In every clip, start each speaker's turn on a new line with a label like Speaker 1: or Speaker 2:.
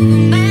Speaker 1: Bye.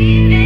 Speaker 1: Thank you.